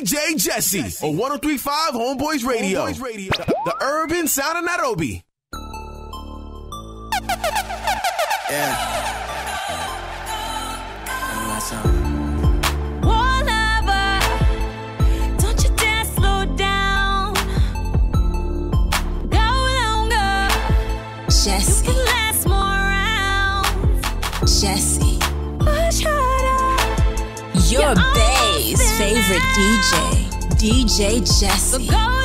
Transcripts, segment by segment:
DJ Jesse on 1035 Homeboyz Radio. Homeboyz Radio. The, the urban sound of Nairobi. Yeah. Favorite. DJ. DJ Jesse.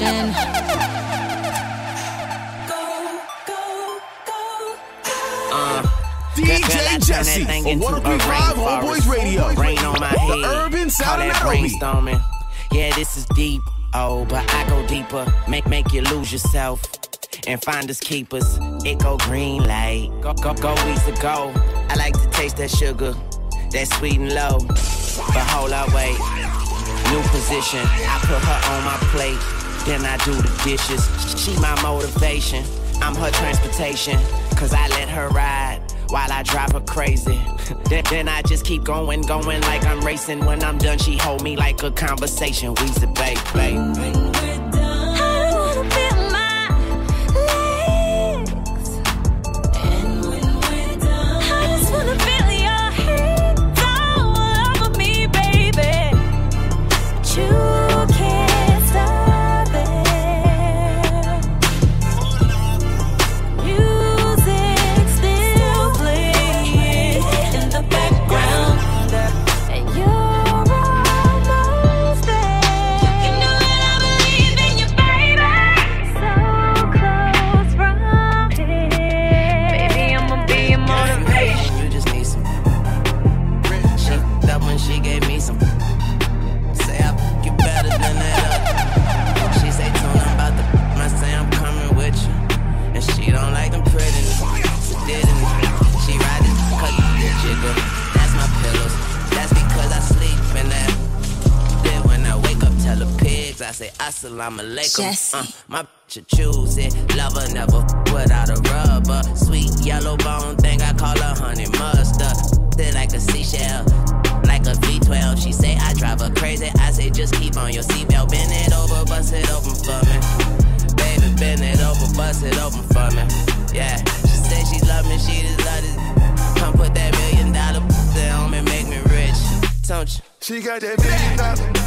Motivation. Go, go, go, go. DJ Jesse on 1035 Homeboyz Radio. Rain on my The head. urban Call sound of that Nairobi. brainstorming. Yeah, this is deep. Oh, but I go deeper. Make make you lose yourself. And find us keepers. It go green light. Go go go easy go. I like to taste that sugar. That sweet and low. But hold up, wait. New position. I put her on my plate. Then I do the dishes. She my motivation. I'm her transportation. Cause I let her ride while I drive her crazy. then, then I just keep going, going like I'm racing. When I'm done, she hold me like a conversation. We's babe. I assalamu alaikum. Jesse. Uh, my bitch a choose it. Lover never without a rubber. Sweet yellow bone thing, I call her honey mustard. Sit like a seashell, like a V12. She say I drive her crazy. I say just keep on your seatbelt. Bend it over, bust it open for me. Baby, bend it over, bust it open for me. Yeah, she say she love me, she just love it. Come put that million dollar on me, make me rich. Don't you? She got that million dollar.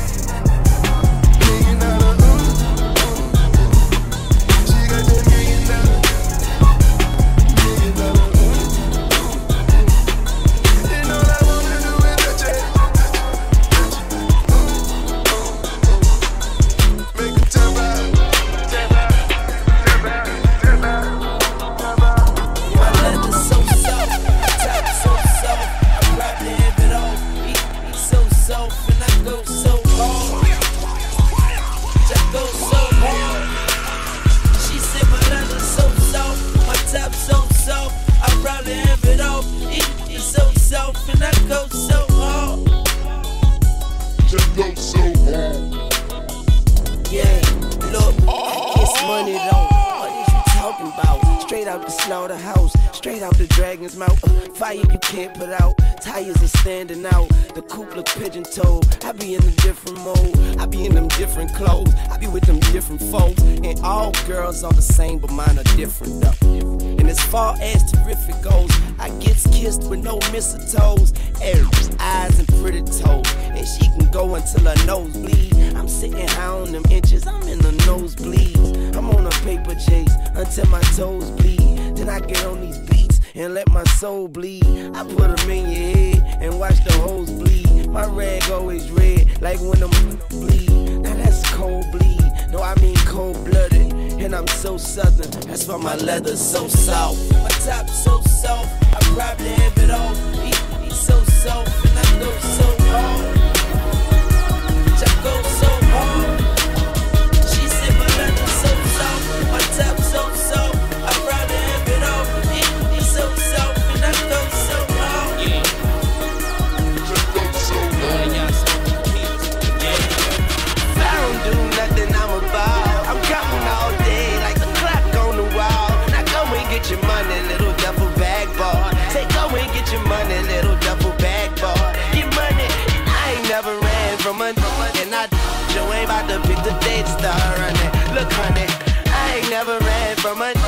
To pick the date start running. Look, honey, I ain't never ran from a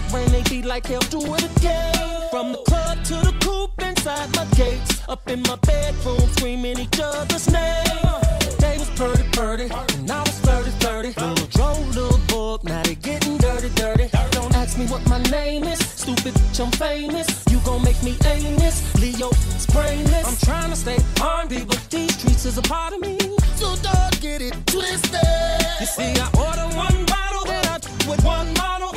it rain, they be like, hell, do it again. From the club to the coop inside my gates. Up in my bedroom, screaming each other's name. They was purdy, purdy, and I was flirty, flirty. Little drove, little book, now they getting dirty, dirty. Don't ask me what my name is. Stupid, bitch, I'm famous. You gon' make me famous. Leo, brainless. I'm trying to stay hungry, but these streets is a part of me. So don't get it twisted. You see, I order one bottle, then I with one model,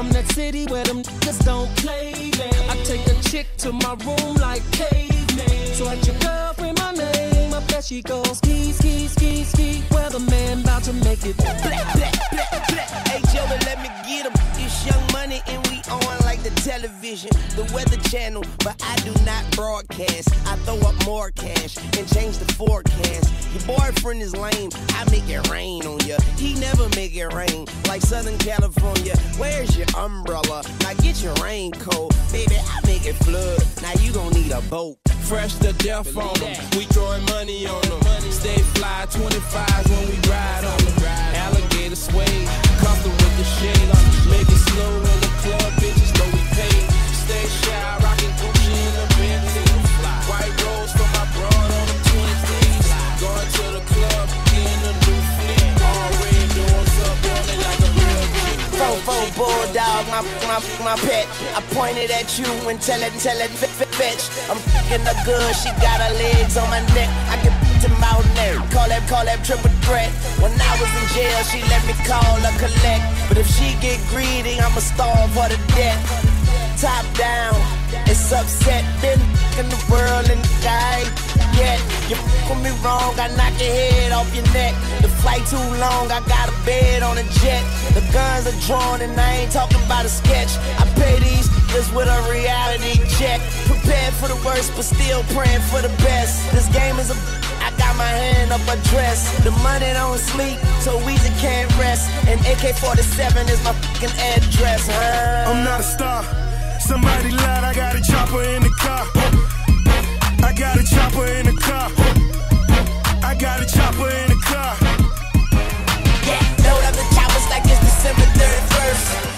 from that city where them niggas don't play, man. I take a chick to my room like caveman. So at your girlfriend my name, up there she goes. Ski, ski, ski, ski. Weatherman about to make it. Black, black, black, black. Hey, Joe, let me get 'em. It's young money and we on like the television, the weather channel. But I do not broadcast. I throw up more cash and change the forecast. Your boyfriend is lame. I make it rain on ya. He never make it rain like Southern California. Where's your umbrella? Now get your raincoat, baby. I make it flood. Now you gon' need a boat. Fresh to death on them. We throwing money on them. Stay fly 25s when we ride on them. Alligator suede, comfortable with the shade. Make it slow in the club, bitches know we paid. Stay shy, rockin' Gucci in the Bentley. White rose for my broad on the 23s. Going to the club, in the new fleet. All red doors up on like a bulldog, my, my, my pet. I pointed at you and tell it, tell it, fetch. I'm fucking her good, she got her legs on my neck. I can to neck. Call that, call that triple threat. When I was in jail, she let me call her collect. But if she get greedy, I'ma starve her to death. Top down, it's upset. Been in the world and die yet. You with me wrong, I knock your head off your neck. The flight too long, I got a bed on a jet. The guns are drawn and I ain't talking about a sketch. I pay these just with a reality check. Prepared for the worst, but still praying for the best. This game is a my hand up a dress. The money don't sleep, so can't rest. And AK-47 is my fucking address, huh? I'm not a star. Somebody lied, I got a chopper in the car. I got a chopper in the car. I got a chopper in the car. Yeah, load up the choppers like it's December 31st.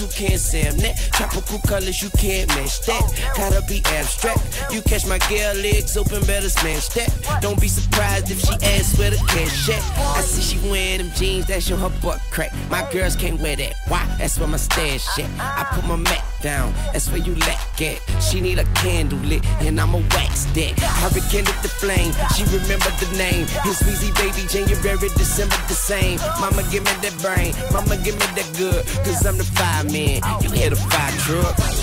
you can't Sam that. Tropical colors, you can't match that. Gotta be abstract. You catch my girl legs open, better smash that. Don't be surprised if she asks where the cash at. I see she wearing them jeans that show her butt crack. My girls can't wear that. Why? That's where my stash at. I put my mat down. That's where you lack at. She need a candle lit, and I'm a wax that. I rekindled the flame. She remembered the name. It's Weezy baby, January, December the same. Mama give me that brain, mama give me that good, cause I'm the fireman. You hear the fire truck.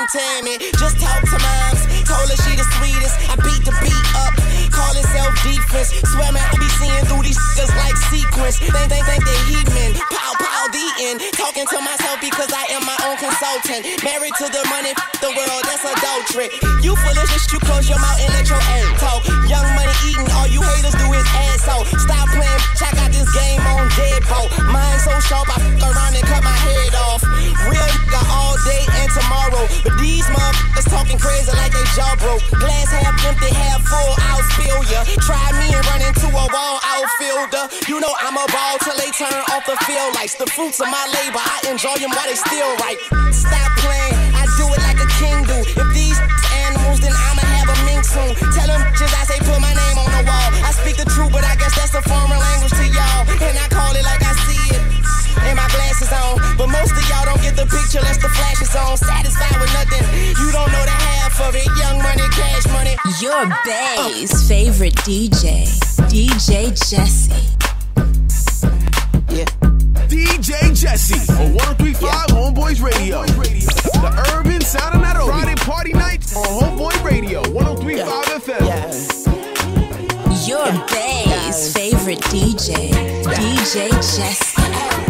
Couldn't Tammy. Just talk to moms, told her she the sweetest. I beat the beat up, call it self defense. Swear man, I be seeing through these just like sequence. Think, think, think they heathen. Pow, pow, the end. Talking to myself because I am my own consultant. Married to the money, the world, that's adultery. You foolish, you close your mouth and let your ass talk. Young money eating, all you haters do is asshole. Stop playing, check out this game on deadbolt. Mine so sharp, I fuck around and cut my head But these motherfuckers talking crazy like they jaw broke. Glass half empty, half full, I'll spill ya. Try me and run into a wall outfielder. You know I'm a ball till they turn off the field lights. The fruits of my labor, I enjoy them while they still right. Stop playing, I do it like a king do. If these animals, then I'ma have a mink soon. Tell them just I say put my name on the wall. I speak the truth, but I guess that's a foreign language to y'all. And I my glasses on. But most of y'all don't get the picture unless the flash is on. Satisfied with nothing. You don't know the half of it. Young money, cash money. Your Bay's favorite DJ, DJ Jesse. Yeah. DJ Jesse on 1035 Homeboyz Radio. The urban sound of Nairobi. Friday party nights on Homeboy Radio, 1035 FM. Yeah. Your Bay's favorite DJ, DJ Jesse.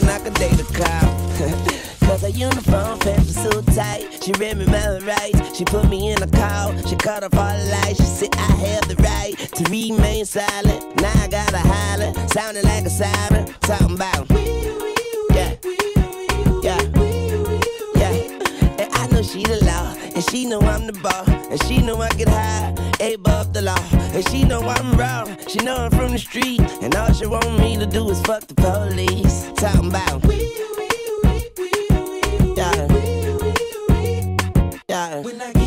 thinking I could date a cop. Cause her uniform pants were so tight. She read me my rights. She put me in a call. She cut off all the lights. She said I have the right to remain silent. Now I gotta holler. Sounding like a siren. Talking about. Yeah. Yeah. Yeah. And I know she the law. And she know I'm the ball. And she know I get high. Above the law. And she know I'm raw. She know I'm from the street. And all she want me to do is fuck the police. Talking about. Yeah. Yeah. When I get up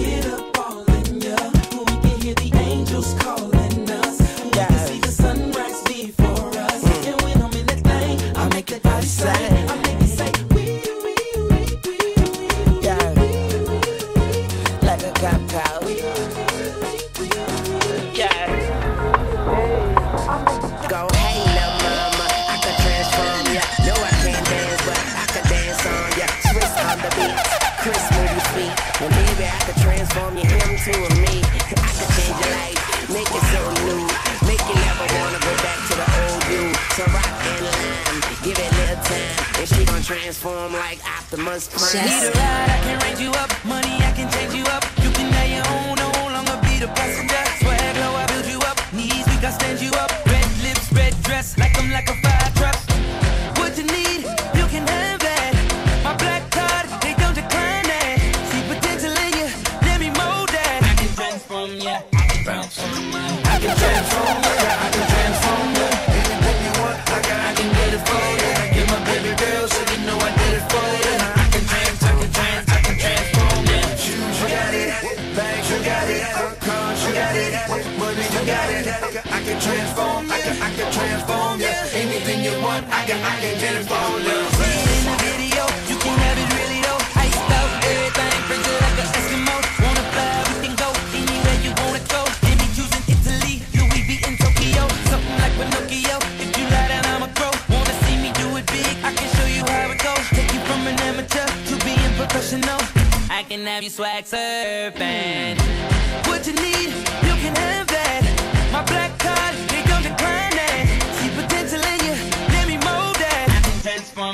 Optimus Prime. Jesse. ride, I can range you up. Money, I can change you up. You can have your own, no longer be the passenger. Swag low, I build you up. Knees weak, I stand you up. Red lips, red dress, like I'm like a fire truck. What you need, you can have that. My black card, they don't decline that. See potential in you, let me mold that. I can transform ya, I can transform ya. I can transform ya, I can transform you can have it really though. I got till we in Tokyo, something like we're If you love that I'ma crow, wanna see me do it big, I can show you how it goes. Take you from an amateur to being professional. I can have you swag surfing. What you need, you can have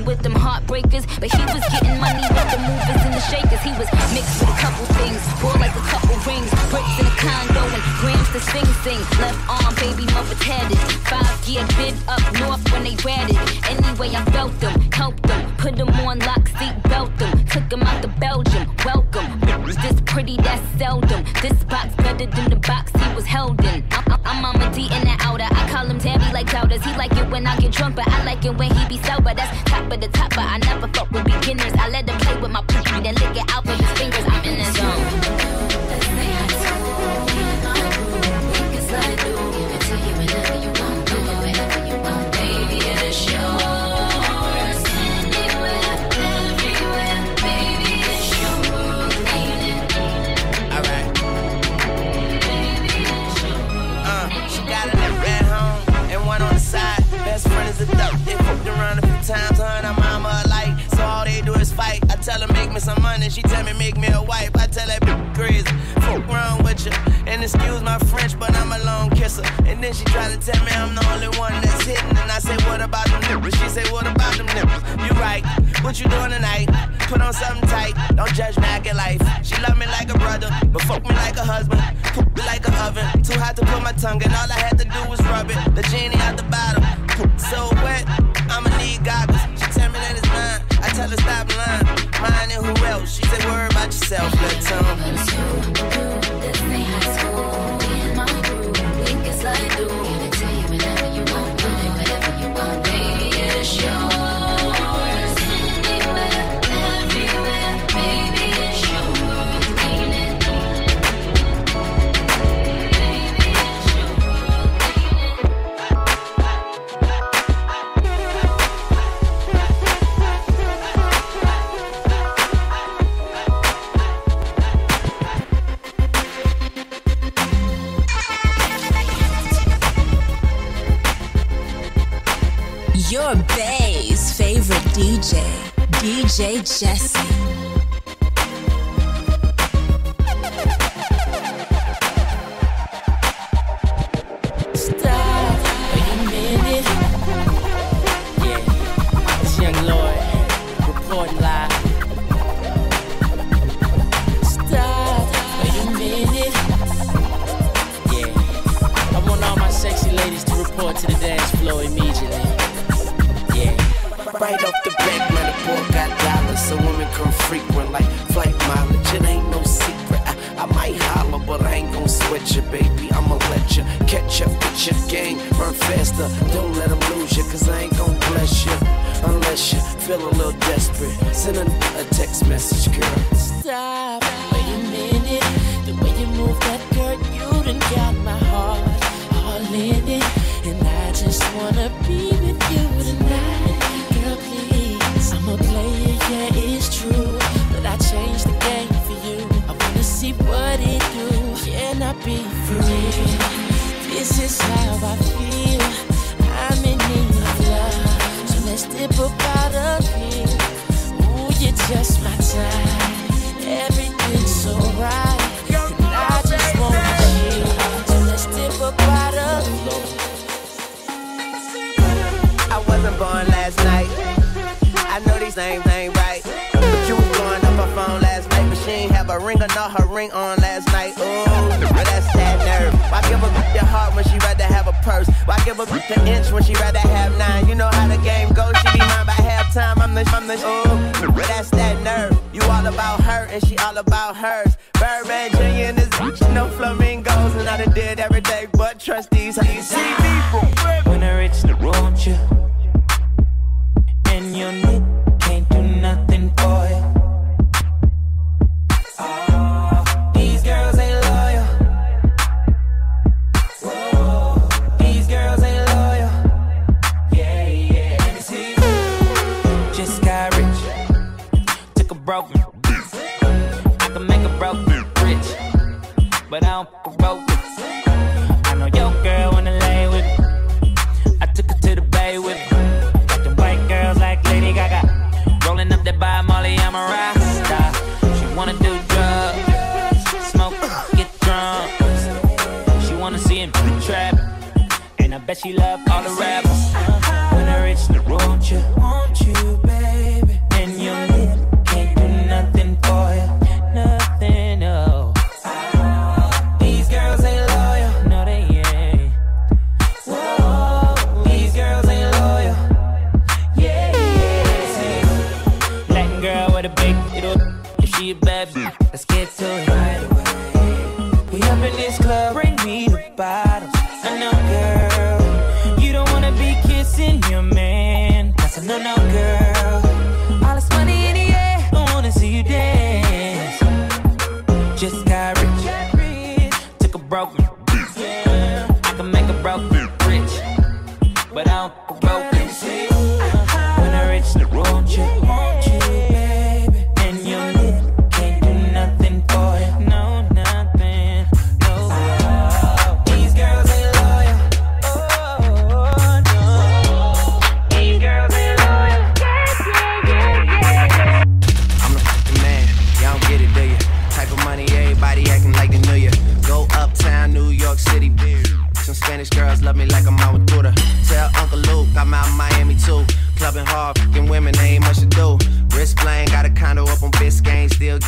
with them heartbreakers, but he was getting money with the movers and the shakers. He was mixed with a couple things, wore like a couple rings, bricks in a condo and grams to sing sing. Left arm, baby mother's headed. Five year bid up north when they ratted. Anyway, I felt them, helped them, put them on lock, seat belt them, took them out to Belgium. Welcome, this pretty, that's seldom. This box better than the box he was held in. I'm doubters. He like it when I get drunk, but I like it when he be sober. That's top of the top, but I never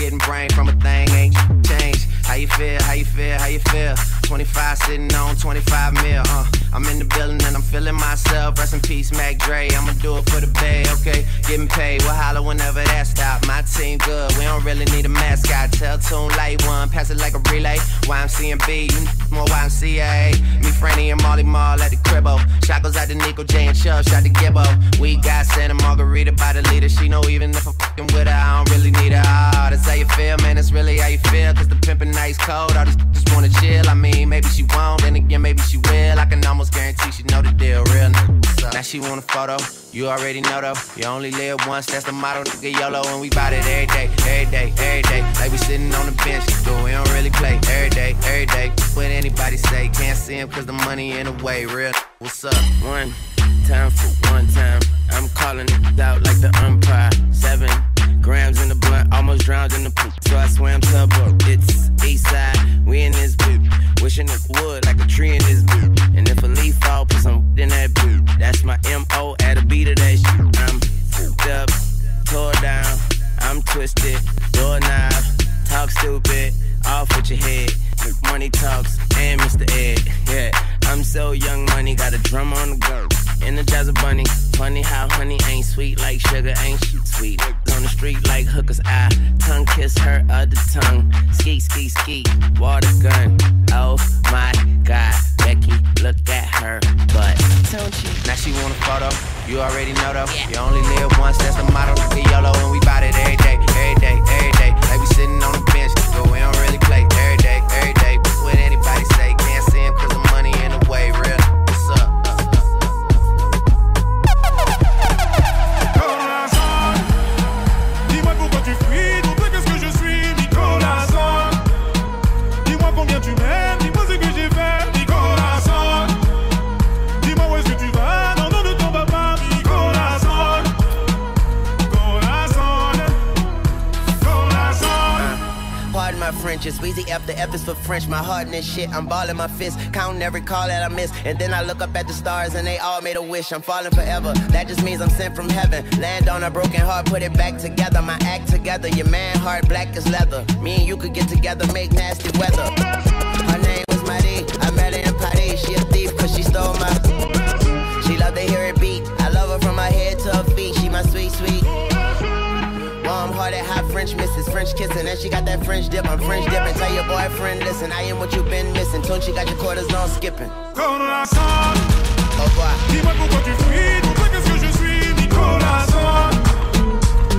getting brain from a thing, ain't changed. How you feel? How you feel? How you feel? 25 sitting on 25 mil, uh. I'm in the building and I'm feeling myself. Rest in peace, Mac Dre. I'ma do it for the bay, okay? Getting paid, we'll holler whenever that stop. My team good, we don't really need a mascot. Tell Tune Light One, pass it like a relay. YMC and B, YMCA. Me, Franny, and Molly Mall at the cribbo. Shot goes out to Nico J and Chubb, shot to Gibbo. We got Santa Margarita by the leader. She know even if I'm fucking with her, I don't really need her. Oh, that's how you feel, man. That's really how you feel. Cause the pimpin' nice cold. All these just wanna chill. I mean, maybe she won't, then again, maybe she will. I can almost guarantee she know the deal. Real nigga. Now she want a photo. You already know though. You only live once, that's the motto. Nigga YOLO, and we bout it every day, every day, every day. Like we sitting on the bench, but we don't really play every day, every day. What anybody say, can't see him cause the money in the way. Real what's up? One time for one time. I'm calling it out like the umpire. Seven grams in the blunt, almost drowned in the poop. So I swam tubboat. It's east side, we in this boot. Wishing it would like a tree in this boot. And if a leaf fall, put some in that boot. That's my MO at a beat of that shit. I'm fucked up, tore down. I'm twisted, doorknob, talk stupid, off with your head. Money talks and Mr. Ed, yeah. I'm so young, money got a drum on the go. Energize a bunny. Funny how honey ain't sweet like sugar, ain't she sweet? On the street like hookers, I tongue kiss her other tongue. Ski, ski, ski, water gun. Oh my god, Becky, look at her butt. Now she want a photo, you already know though. You only live once, that's the motto. Get YOLO and we bout it every day, every day, every day. Like we sitting on the It's F, the F is for French. My heart this shit, I'm balling my fist, counting every call that I miss. And then I look up at the stars and they all made a wish. I'm falling forever, that just means I'm sent from heaven. Land on a broken heart, put it back together. My act together, your man heart black as leather. Me and you could get together, make nasty weather. Her name was Marie, I met her in Paris. She a thief cause she stole my. She love to hear it beat. I love her from her head to her French misses, French kissing, and she got that French dip. I'm French dipping. Tell your boyfriend, listen, I am what you've been missing. Tune, she got your quarters on skipping. Corazon, Au revoir. dis-moi pourquoi tu fuis, dis-moi qu'est-ce que je suis, Nicolas.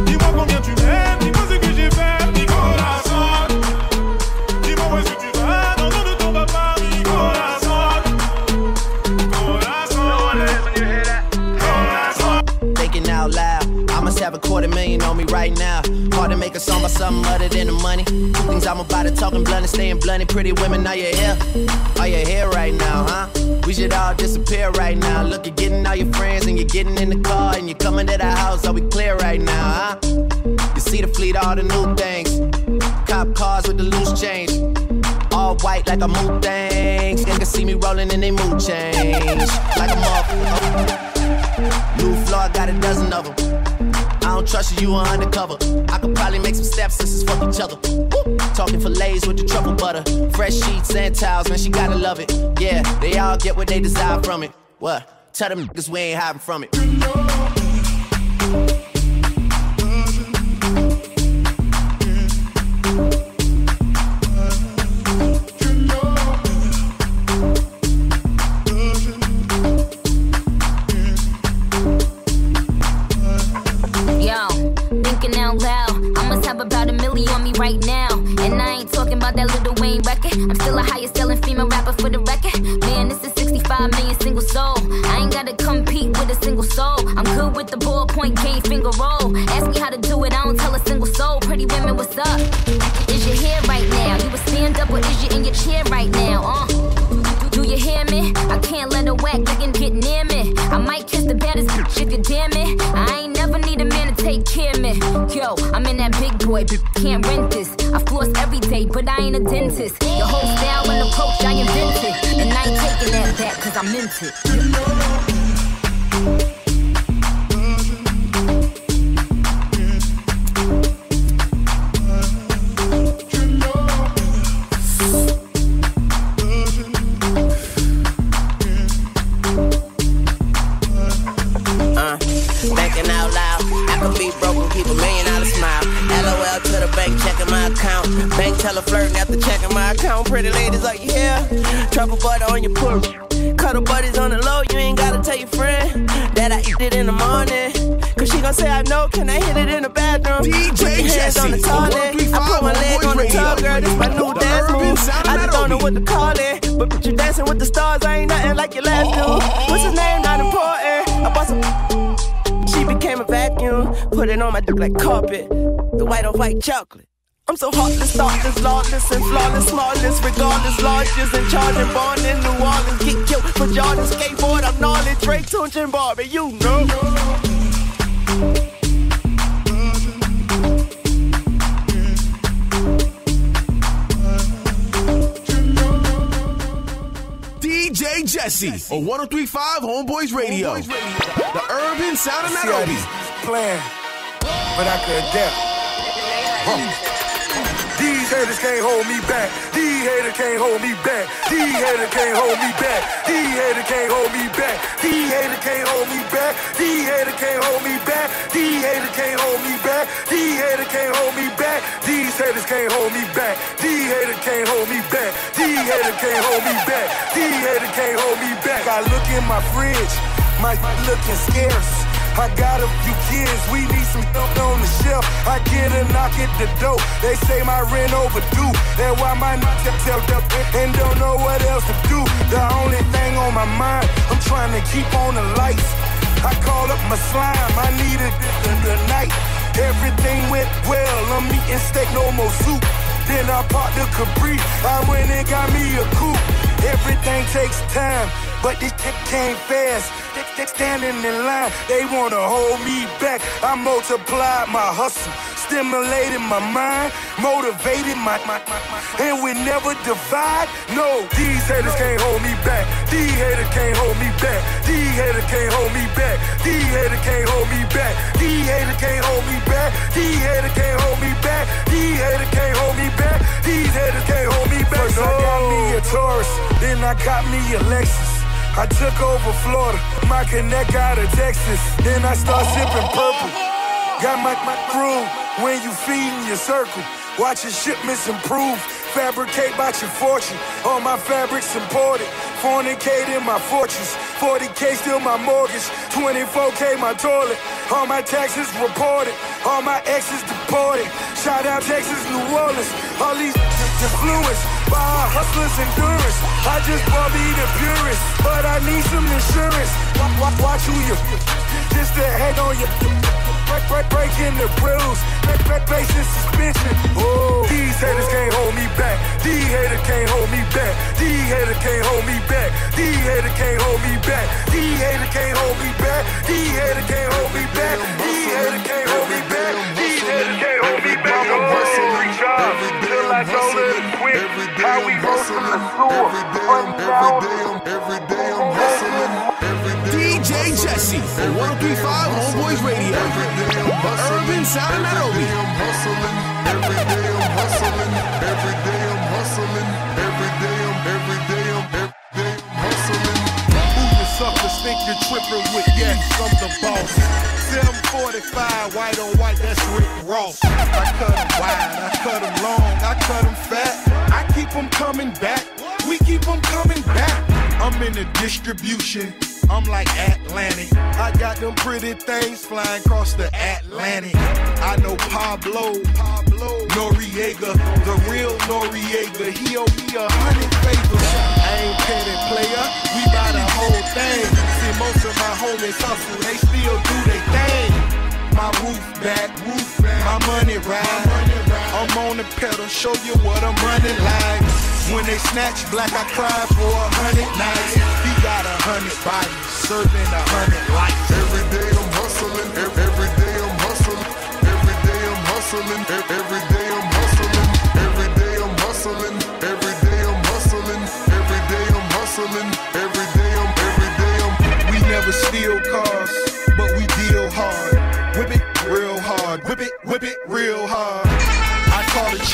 Dis-moi combien tu m'aimes, dis-moi ce que j'ai fait, Nicolas. Dis-moi où est-ce que tu vas, non, non, ne t'en vas pas, Nicolas. Corazon, Thinking out loud, I must have a quarter million on me right now. Make a song about something other than the money. Things I'm about to talking blunt and staying blunt. Pretty women, are you here? Are you here right now, huh? We should all disappear right now. Look, you're getting all your friends and you're getting in the car and you're coming to the house. Are we clear right now, huh? You see the fleet, all the new things. Cop cars with the loose change. All white like a mood things. They can see me rolling in they mood change. Like a motherfucker. New floor, got a dozen of them. Don't trust you, you are undercover. I could probably make some stepsisters fuck each other. Woo. Talking fillets with the truffle butter. Fresh sheets and towels, man, she gotta love it. Yeah, they all get what they desire from it. What? Tell them niggas we ain't hiding from it. But can't rent this. I floss every day, but I ain't a dentist. Your whole style and approach I invented. And I ain't taking that back, cause I meant it. A put it on my dick like carpet. The white on white chocolate. I'm so hot, heartless, thoughtless, lawless, and flawless, flawless, regardless, largest and charging, born in New Orleans, get killed for Jordan, skateboard, I'm knowledge, Drake, Tunechi, and Barbie, you know. DJ Jesse on 1035 Homeboyz Radio. The urban sound of Nairobi. playing, but I could adapt. Huh. These haters can't hold me back. These haters can't hold me back. These haters can't hold me back. These haters can't hold me back. These haters can't hold me back. These haters can't hold me back. These haters can't hold me back. These haters can't hold me back. These haters can't hold me back. These haters can't hold me back. These haters can't hold me back. These haters can't hold me back. I look in my fridge, my looking scarce. I got a few kids, we need some stuff on the shelf. I get a knock at the door, they say my rent overdue. And why my knock tell up and don't know what else to do. The only thing on my mind, I'm trying to keep on the lights. I called up my slime, I needed it in the night. Everything went well, I'm eating steak, no more soup. Then I popped the Capri, I went and got me a coupe. Everything takes time, but this shit came fast. Standing in line, they wanna hold me back. I multiplied my hustle, stimulated my mind, motivated my, my, my, my and we never divide. No, these haters can't hold me back. These haters can't hold me back. These haters can't hold me back. These haters can't hold me back. These haters can't hold me back. These haters can't hold me back. These haters can't hold me back. These haters can't hold me back. First I got me a Taurus, then I got me a Lexus. I took over Florida, my connect out of Texas. Then I start sipping purple. Got my, my crew when you feeding your circle. Watch your shipments improve. Fabricate about your fortune. All my fabrics imported. Fornicate in my fortress. 40k still my mortgage. 24k my toilet. All my taxes reported. All my exes deported. Shout out Texas, New Orleans. All these influenced by our hustlers' endurance. I just bought me the purest, but I need some insurance. Watch, watch, watch who you. Just the head on your. Break, break, breaking the rules. Break, break, basic suspension. Oh, these haters can't hold me back. These haters can't hold me back. These haters can't hold me back. These haters can't hold me back. These haters can't hold me back. These haters can't hold me back. These haters can't hold me back. These haters can't hold me back. Oh, I'm hustling, job till I told How we go from the sewer, running down. Every day I'm hustling. DJ Jesse on 1035 Homeboyz Radio. The urban sound of Nairobi. I'm hustling. Every day I'm hustling. Every day I'm hustling. Think you're tripping with? Yes, I'm the boss. 745, white on white, that's Rick Ross. I cut cut 'em wide, I cut cut 'em long, I cut cut 'em fat. I keep keep 'em coming back, we keep keep 'em coming back. I'm in the distribution, I'm like Atlantic. I got them pretty things flying across the Atlantic. I know Pablo, Noriega, the real Noriega. He owe me a hundred favors. I ain't petty player, we buy the whole thing. See, most of my homies hustle, they still do their thing. My roof back, roof back, my money ride. I'm on the pedal, show you what I'm running like. When they snatch black, I cry for a hundred nights. He got a hundred bodies, serving a hundred lives. Every day I'm hustling, every day I'm hustling, every day I'm hustling, every day I'm hustling, every day I'm hustling, every day I'm hustling, every day I'm hustling, every day I'm, every day I'm. We never steal cars, but we deal hard. Whip it real hard, whip it, whip it real hard.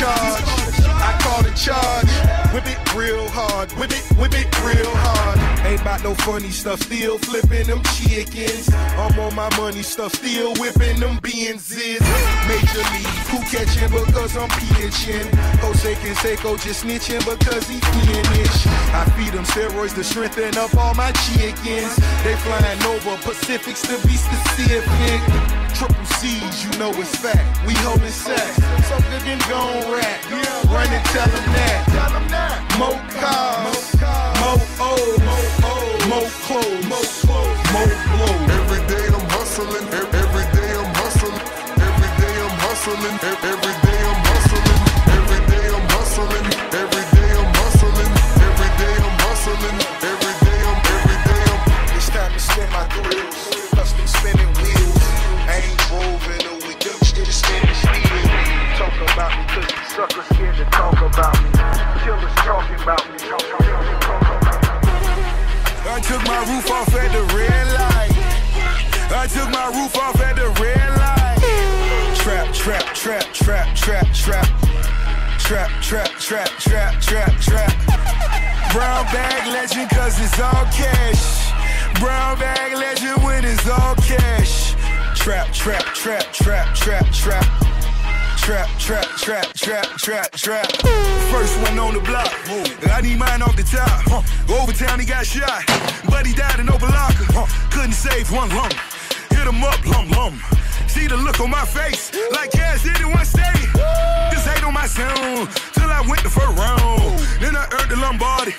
I call the charge, I call the charge. Whip it real hard, whip it, whip it real hard. Ain't about no funny stuff, still flipping them chickens. I'm on my money stuff, still whipping them Benzes. Major league, who catching because I'm pitching? Jose Canseco just snitching because he finished. I feed them steroids to strengthen up all my chickens. They flying over Pacifics to be specific. Triple C's, you know it's fact. We holding sacks. So good and gon' rap. Run and tell them that. More cars, more O's, more clothes, more blows. Every day I'm hustling, ev- every day I'm hustling, every day I'm hustling, ev- every day I'm hustling, every day I'm hustling, every day I'm hustling, every day I'm hustling, every day I'm, every day I'm. It's time to spin my thrills. Custom spinning wheels. I ain't drove in a week. Shit is standing still. Talk about me, cause suckers scared to talk about me. Killers talking about me. Talk, talk, talk, talk. I took my roof off at the red light. I took my roof off at the red light. Trap, trap, trap, trap, trap, trap. Trap, trap, trap, trap, trap, trap. Brown bag legend cause it's all cash. Brown bag legend when it's all cash. Trap, trap, trap, trap, trap, trap. Trap, trap, trap, trap, trap, trap. First one on the block. I need mine off the top. Over Overtown, he got shot. But he died in Opa-locka. Couldn't save one lung. Hit him up, lum lum. See the look on my face. Like cash did in one state. This hate on my sound. Till I went the first round. Then I earned the Lombardi.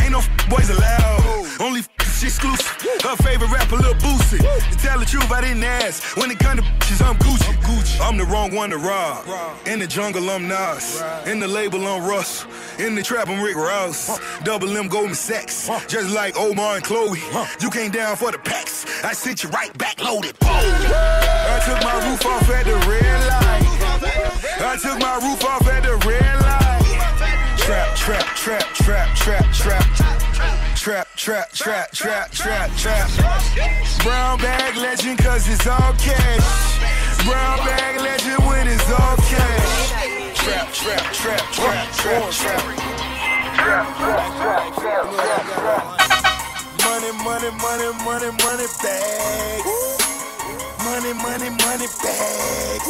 Ain't no f- boys allowed. Only she exclusive. Her favorite rapper, Lil Boosie. To tell the truth, I didn't ask. When it come to bitches, I'm Gucci. I'm Gucci. I'm the wrong one to rob. In the jungle, I'm Nas. In the label, I'm Russ. In the trap, I'm Rick Ross. Double M Goldman Sachs. Just like Omar and Chloe. You came down for the packs. I sent you right back loaded. Boom. I took my roof off at the red light. I took my roof off at the red light. Trap, trap, trap, trap, trap, trap. Trap, trap, trap, trap, trap, trap. Brown bag legend cause it's all cash. Brown bag legend when it's all cash. Trap, trap, trap, trap, trap, trap. Money, money, money, money, money bags. Money, money, money bags.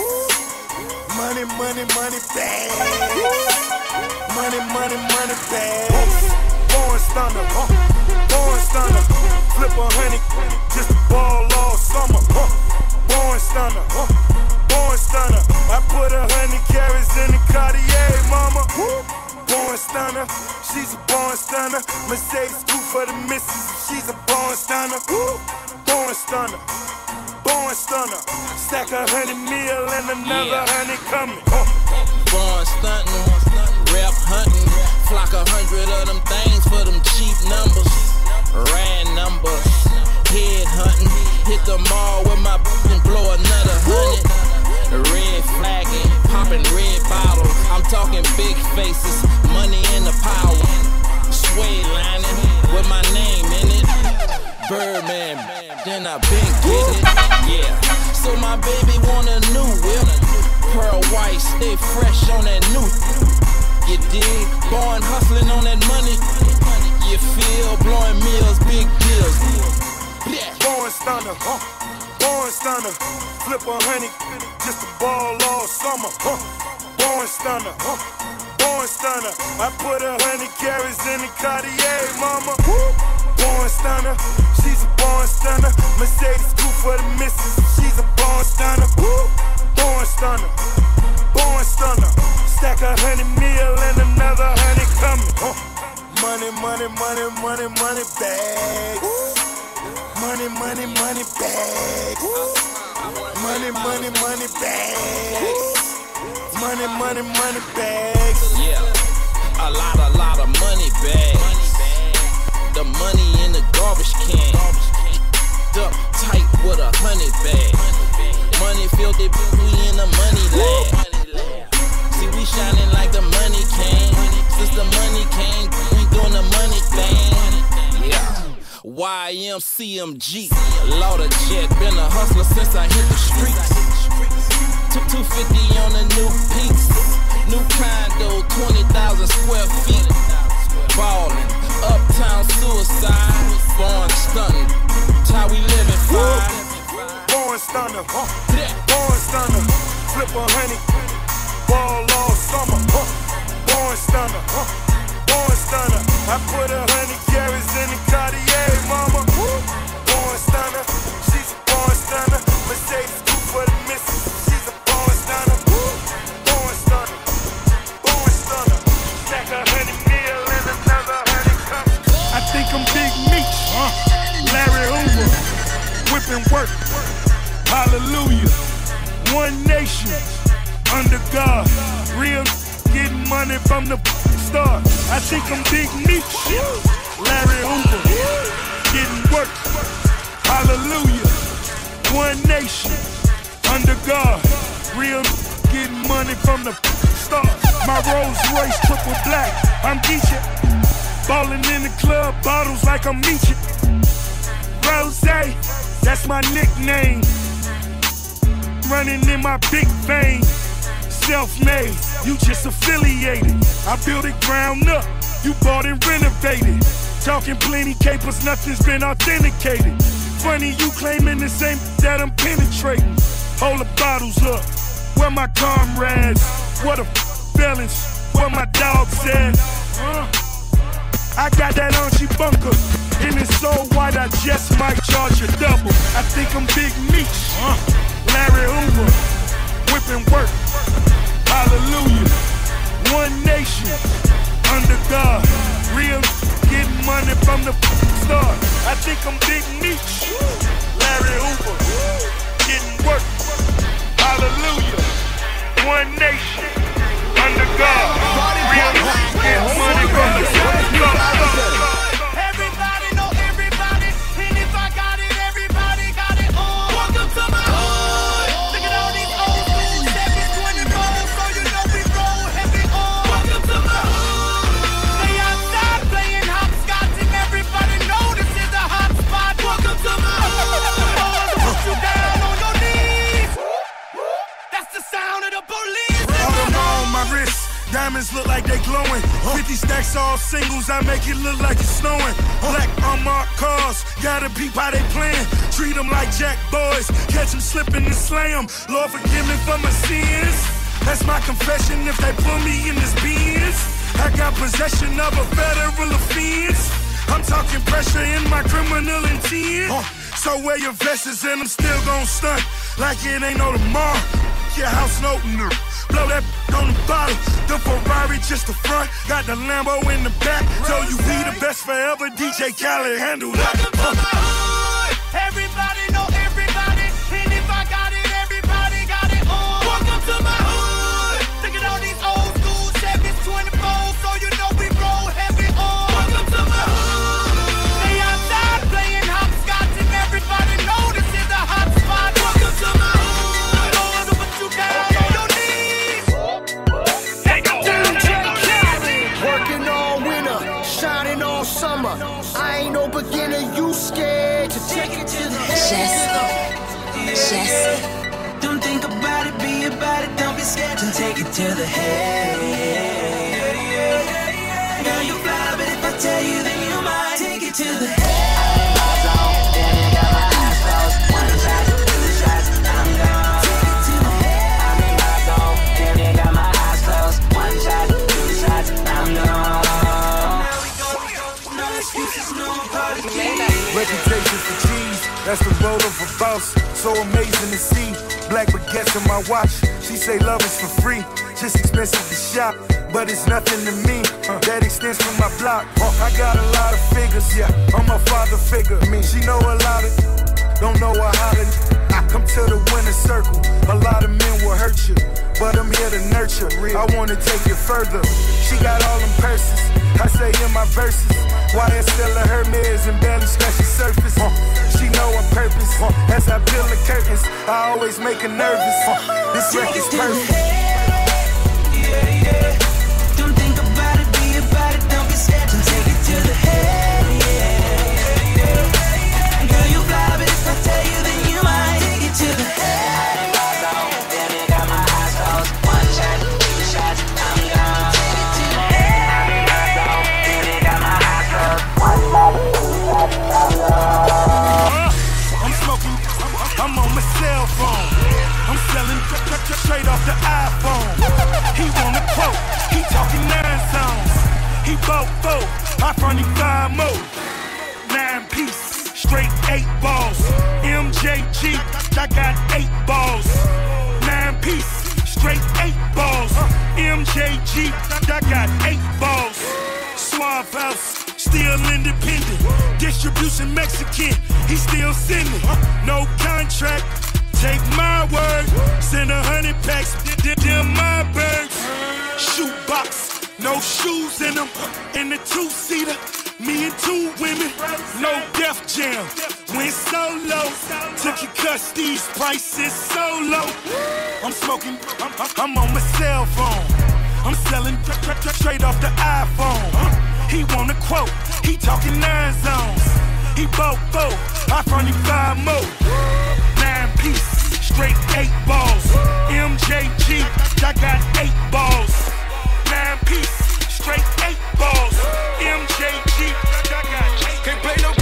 Money, money, money bags. Money, money, money bags. Born stunner, huh? Born stunner. Flip a honey, just a ball all summer, huh? Born stunner, huh? Born stunner. I put a hundred carats in the Cartier, mama. Born stunner, she's a born stunner. Mercedes coupe for the missus, she's a born stunner. Born stunner, born stunner. Stack a hundred mil and another Yeah. hundred coming. Born stunting, rep hunting, flock a hundred of them things for them cheap numbers. Ran numbers, head hunting, hit the mall with my and blow another hundred. Red flagging, popping red bottles. I'm talking big faces, money in the power. Suede lining with my name in it. Birdman, then I been getting it. Yeah. So my baby want a new whip. Pearl white, stay fresh on that. You dig? Born hustling on that money. You feel blowing meals, big deals. Born stunner, huh? Born stunner. Flip a honey, just a ball all summer, huh? Born stunner, huh? Born stunner. I put a hundred carats in the Cartier, mama. Born stunner, she's a born stunner. Mercedes coupe for the missus, she's a born stunner. Born stunner, born stunner. Stack a hundred mil and another hundred coming. Huh. Money, money, money, money, money bags. Money, money, money bags. Money, money, money bags. Money, money, money bags. Yeah, a lot, a lot of money bags. The money in the garbage can. Up tight with a honey bag. Money filthy, we in the money lab. See, we shining like the money came. Since the money came, we doing the money thing. Yeah. YMCMB. Lauder jet, been a hustler since I hit the streets. Took 250 on the new peaks. New condo, 20,000 square feet. Ballin', uptown suicide. Born stunning. How we living, five. Born stunner, huh? Born stunner, flip a honey, ball all summer, huh? Born stunner, huh? Plenty capers, nothing's been authenticated. Funny you claiming the same that I'm penetrating. Hold the bottles up, where my comrades? What a feelings, what my dog said. Uh, I got that Archie bunker. And it's so white, I just might charge a double. I think I'm Big Meech. Uh, Larry Hoover. Whipping work. Hallelujah. One nation. Under God. Real getting money from the start. I think I'm Big Meech. Larry Hoover. Getting work. Hallelujah. One nation. Under God. Real getting money from the start. It look like it's snowing. Black unmarked cars, gotta peep how they playing. Treat them like jack boys, catch them slipping and slay 'em. Lord forgive me for my sins. That's my confession if they put me in this Benz. I got possession of a federal offense. I'm talking pressure in my criminal intent. So wear your vests and I'm still gon' stunt like it ain't no tomorrow. Your house no Blow that on the bottle. The Ferrari just the front. Got the Lambo in the back. Tell you we the best forever. DJ Khaled handle that. Head. Jesse. Don't think about it, be about it, don't be scared to take it to the head. Reputation for cheese, that's the road of a boss. So amazing to see. Black baguettes in my watch. She say love is for free. Just expensive to shop, but it's nothing to me. That extends from my block. I got a lot of figures, yeah. I'm a father figure. She know a lot of, don't know a how to. I come to the winner circle. A lot of men will hurt you, but I'm here to nurture. I wanna take it further. She got all them purses. I say in my verses. Why it's still a Hermes and barely scratch the surface. She know her purpose. As I peel the curtains, I always make her nervous. This record's perfect. Yeah, yeah. Don't think about it, be about it, don't be scared to take it to the head. I'm selling tr- tr- tr- straight off the iPhone. He want a quote, he talking nine songs. He bought four, I front five more. Nine piece, straight eight balls. MJG, I got eight balls. Nine piece, straight eight balls. MJG, I got eight balls. Suave House, still independent. Distribution Mexican, he still sending. No contract, take my word. Send a hundred packs, th- them my birds. Shoe box, no shoes in them. In the two seater, me and two women. No Def Jam, went solo. Took your these prices so low. I'm smoking, I'm, on my cell phone. I'm selling tr- tr- tr- straight off the iPhone. He want a quote, he talking nine zones. He bought four, I front him five more. Nine piece, straight eight balls. MJG, I got eight balls. Nine piece, straight eight balls. MJG, I got eight. Can't play no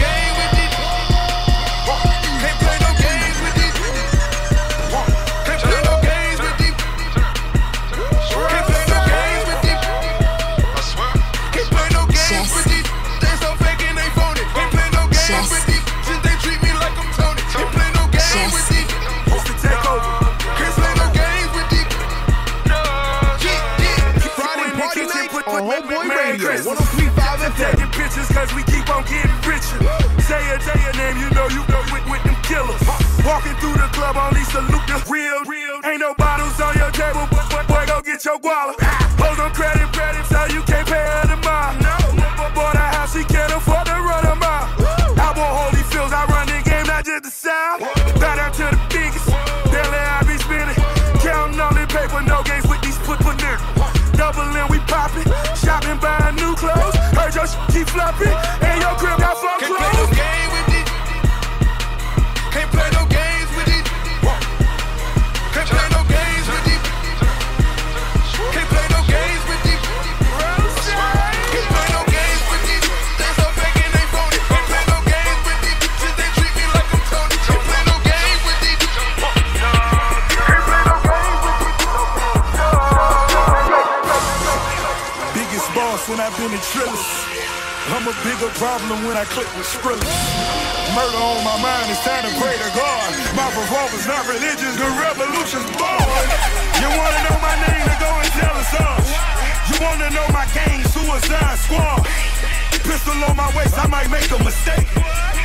keep on getting richer. Say a say a name, you know you know with, with them killers. Walking through the club, only salute the real, real. Ain't no bottles on your table, but, but boy, go get your guala. Hold on credit, Heard your sh- keep flopping, and your crib got fuck Can't play no game with it. Can't play no games with it. Can't play no games with it. Can't play no games with it. Can't play no games with it. They so fake and they phony. Can't play no games with it. Since they treat me like I'm Tony. Can't play no games with it. Can't play no games with it. Biggest boss when I've been in Trillis. I'm a bigger problem when I click with Skrillex. Murder on my mind, it's time to pray to God. My revolver's not religious, the revolution's born. You wanna know my name, then go and tell us all. You wanna know my gang, Suicide Squad. Pistol on my waist, I might make a mistake.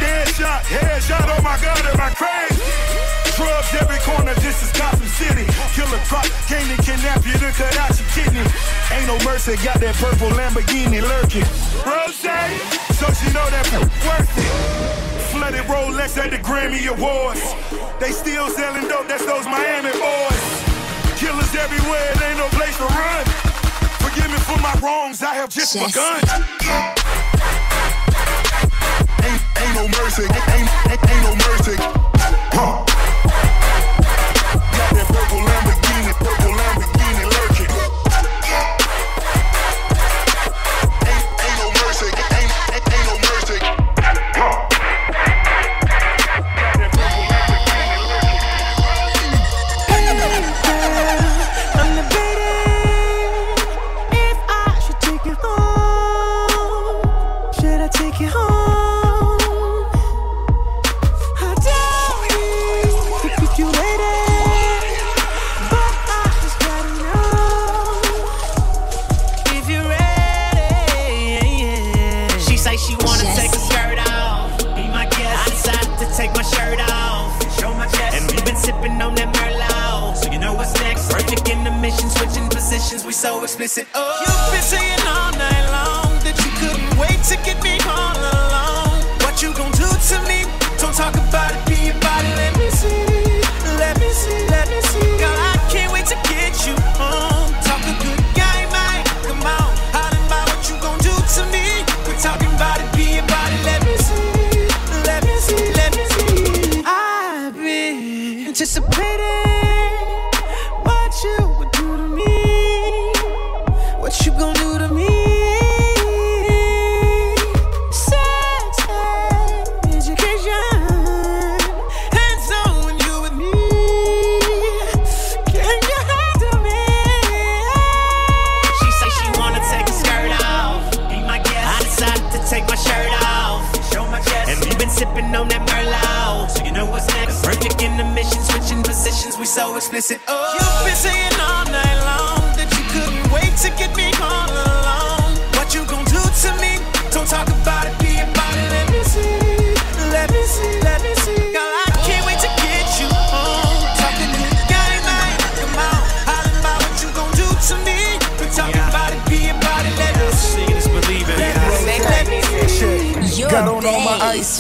Dead shot, head shot, oh my god, am I crazy? Drugs every corner, this is Gotham City. Killer crop, came to kidnap you to cut out your kidney. Ain't no mercy, got that purple Lamborghini lurking. Rose, so she know that worth it. Flooded Rolex at the Grammy Awards. They still selling dope, that's those Miami boys. Killers everywhere, it ain't no place to run. Forgive me for my wrongs, I have just begun. Ain't, ain't no mercy, ain't, ain't, ain't no mercy. Huh.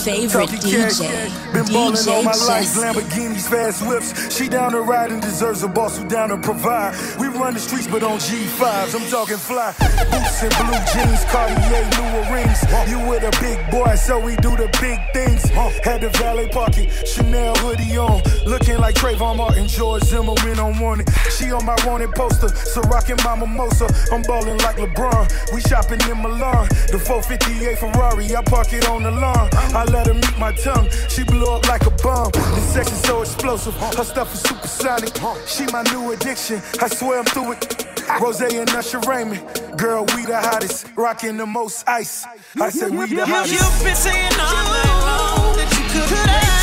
Favorite DJ. Been ballin' DJ all my life, Lamborghinis, fast whips. She down to ride and deserves a boss who down to provide. Run the streets, but on G5s, I'm talking fly. Boots and blue jeans, Cartier, Louis rings. You with a big boy, so we do the big things. Had the valet parking, Chanel hoodie on. Looking like Trayvon Martin, George Zimmerman on wanted. She on my wanted poster, so rockin' my mimosa. I'm ballin' like LeBron. We shopping in Milan. The 458 Ferrari, I park it on the lawn. I let her meet my tongue. She blew up like a bomb. The sex is so explosive. Her stuff is supersonic. She my new addiction. I swear I'm through it. Rose and Usher Raymond. Girl, we the hottest. rocking the most ice. I said we the hottest. You've been saying all night long that you couldn't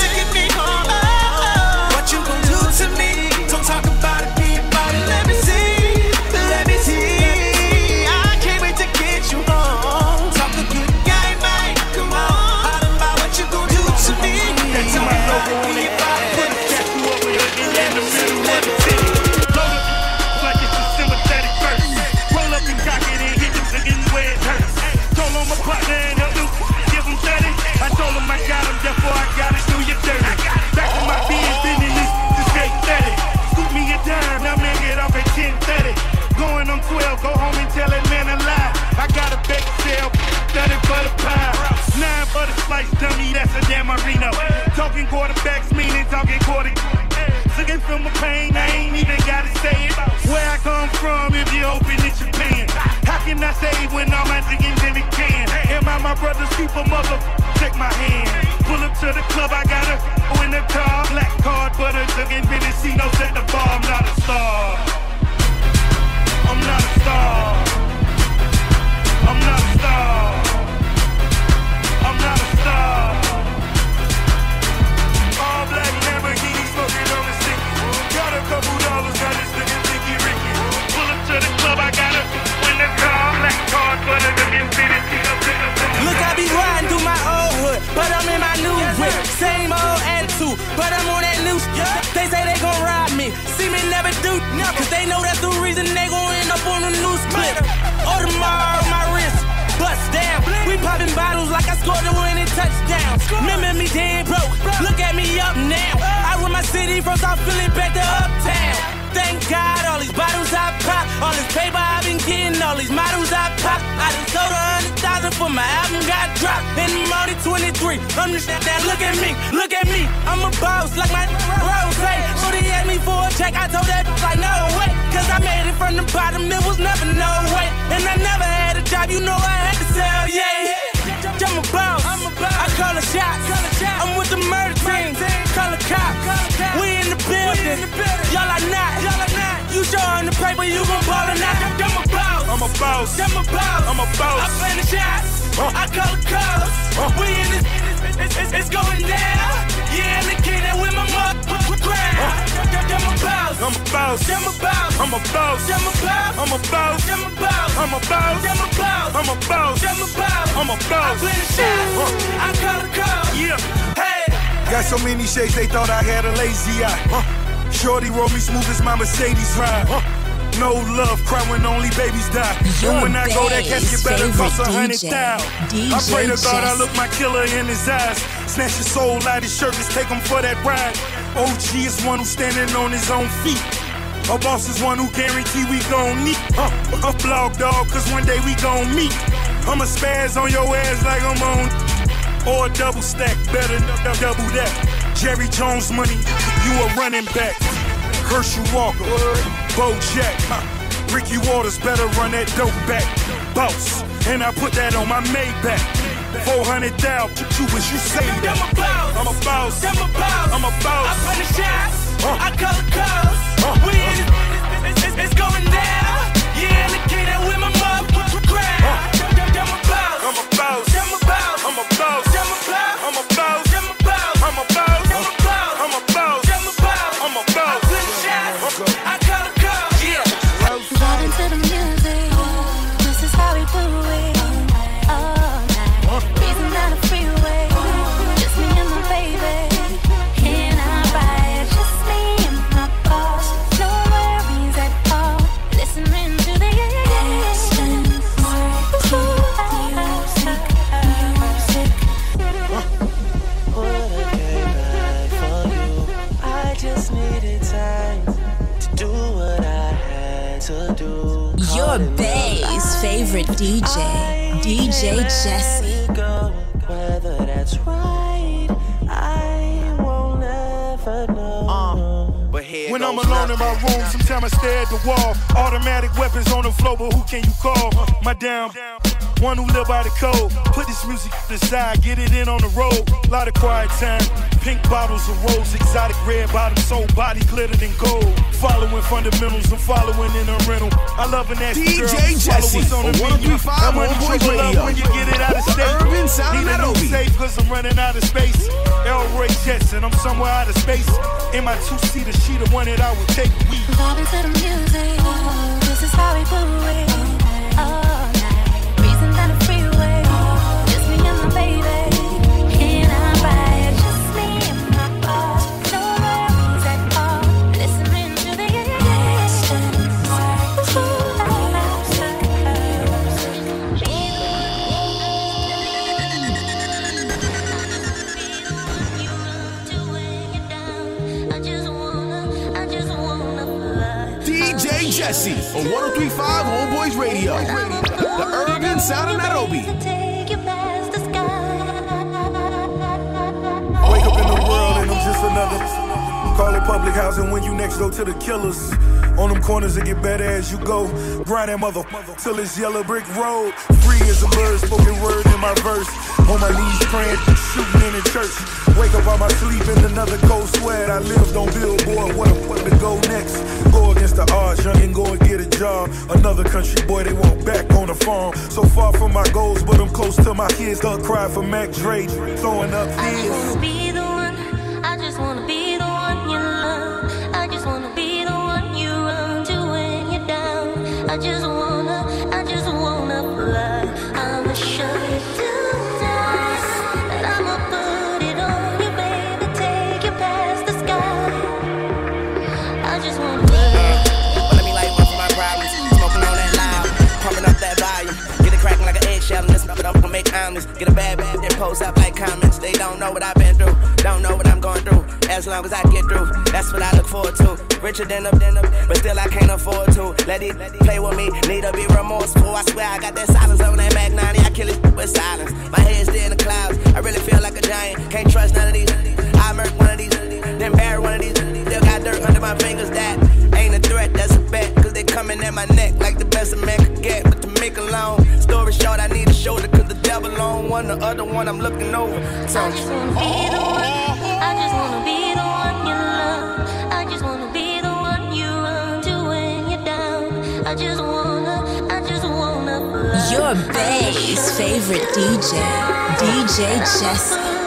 I'm a boss like my Rose. Shorty asked me for a check, I told that like no way. Cause I made it from the bottom, it was never no way. And I never had a job, you know I had to sell, yeah. I'm a boss, I call the shots. I'm with the murder team, call the cops. We in the building, y'all are not. You showing the paper, you gon' ball or not. I'm a boss, I'm a boss. I'm a boss. I'm a boss. I play the shots, I call the cops. We in this, it's, it's, it's going down. Yeah, and the kid that with my mother crowd. I'm a boss, I'm a boss. I'm a boss, I'm a boss. I'm a boss, I'm a boss. I'm a boss, I'm a boss. I'm a boss, I'm a boss. I'm a boss, I'm a I boss. I play the shots, I call the cops. Yeah. Hey. Got so many shades they thought I had a lazy eye. Huh. Shorty roll me smooth as my Mercedes ride. Huh. No love, cry when only babies die. Your and when I go, that casket better cost a hundred thousand. I pray to God I look my killer in his eyes. Snatch his soul out his shirt, just take him for that ride. OG is one who's standing on his own feet. A boss is one who guarantee we gon' meet. Uh, a blog dog, cause one day we gon' meet. I'ma spaz on your ass like I'm on. Or a double stack, better double that. Jerry Jones money, you a running back. Herschel Walker, Bo Jack, huh? Ricky Watters better run that dope back. Boss, and I put that on my Maybach. 400 thou, you wish you say that. I'm a boss. I'm a boss. I'm a boss. I'm a boss. I run the shots. Uh. I call the calls. Uh. We in it. It's, it's, it's going down. Yeah, look at that with my motherfucking crowd. I'm a boss. I'm a boss. I'm a boss. I'm a boss. I'm a boss. I'm a boss. My damn. One who live by the code. Put this music to the side, get it in on the road. Lot of quiet time. Pink bottles of rose, exotic red bottoms, soul body glittered in gold. Following fundamentals, I'm following in a rental. I love an nasty DJ girl. Follow Jesse what's on the on 1035 I'm money Homeboyz triple up Radio. when you get it out of state. urban sound Need of a new safe cause I'm running out of space. Elroy Jetson, I'm somewhere out of space. In my two-seater, she the one that I would take. We Vibing to the music. This is how we do it. All Jesse on 1035 Homeboyz Radio. The urban sound of Nairobi. Wake up in the world and I'm just another. Call it public housing when you next door to the killers. On them corners it get better as you go. Grind that mother till it's yellow brick road. Free as a bird, spoken word in my verse. On my knees praying, shooting in the church. Wake up out my sleep in another cold sweat. I lived on billboard, what a what to go next. Go against the odds, young and go and get a job. Another country boy, they want back on the farm. So far from my goals, but I'm close to my kids. Thug cry for Mac Dre, throwing up I his. wanna be the one. I just wanna be the one you love. I just wanna be the one you run to when you're down. I just gonna. Get a bad bad, then post up like comments. They don't know what I've been through, don't know what I'm going through. As long as I get through, that's what I look forward to. Richer than a, a but still I can't afford to. Let it play with me, need to be remorseful. I swear I got that silence on that Mac 90. I kill it with silence. My head's still in the clouds. I really feel like a giant. Can't trust none of these. I murk one of these, then bury one of these. Still got dirt under my fingers that ain't a threat, that's a bet. Cause they coming at my neck like the best a man could get. But to make a long story short, I need a shoulder. Cause the devil on one, the other one I'm looking over. So, I just wanna be the one. I just wanna be the one you love. I just wanna be the one you run to when you're down. I just wanna, I just wanna fly. Your bae's favorite DJ, DJ Jesse.